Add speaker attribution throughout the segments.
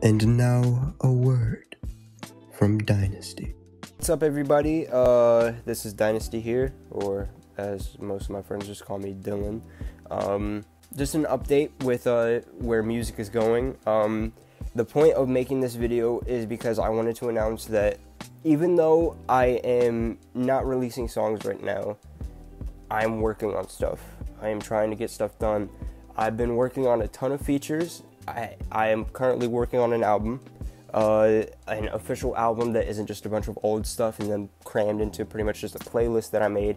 Speaker 1: And now a word from Dynasty.
Speaker 2: What's up, everybody? Uh, this is Dynasty here, or as most of my friends just call me, Dylan. Um, just an update with uh, where music is going. Um, the point of making this video is because I wanted to announce that even though I am not releasing songs right now, I'm working on stuff. I am trying to get stuff done. I've been working on a ton of features. I, I am currently working on an album, uh, an official album that isn't just a bunch of old stuff and then crammed into pretty much just a playlist that I made.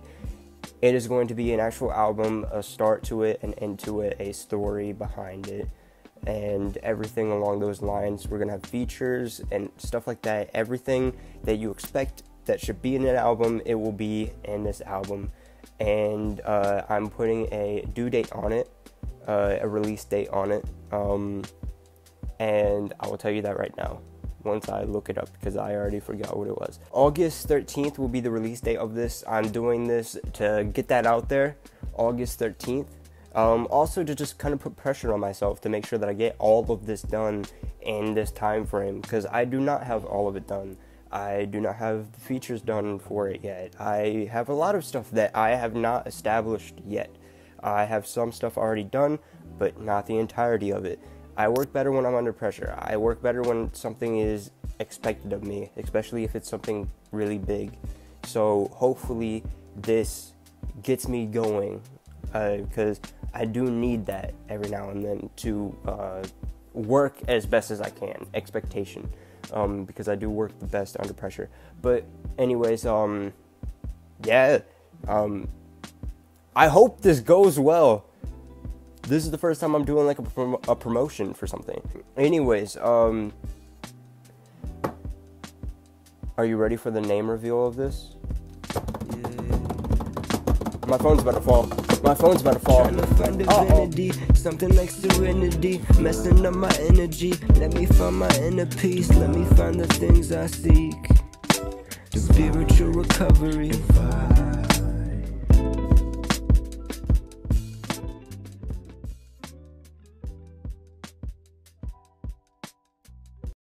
Speaker 2: It is going to be an actual album, a start to it, and end to it, a story behind it, and everything along those lines. We're gonna have features and stuff like that. Everything that you expect that should be in an album, it will be in this album. And uh, I'm putting a due date on it, uh, a release date on it, um, and I will tell you that right now once I look it up because I already forgot what it was. August 13th will be the release date of this. I'm doing this to get that out there. August 13th. Um, also to just kind of put pressure on myself to make sure that I get all of this done in this time frame because I do not have all of it done. I do not have the features done for it yet. I have a lot of stuff that I have not established yet. I have some stuff already done, but not the entirety of it. I work better when I'm under pressure. I work better when something is expected of me, especially if it's something really big. So hopefully this gets me going because uh, I do need that every now and then to uh, work as best as I can. Expectation, um, because I do work the best under pressure. But anyways, um, yeah, um, I hope this goes well this is the first time I'm doing like a, prom- a promotion for something. Anyways, um, are you ready for the name reveal of this? Yeah. My phone's about to fall. My phone's about to fall. Trying to find divinity, something like serenity, messing up my energy. Let me find my inner peace. Let me find the things I seek. Spiritual recovery.